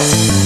Bye.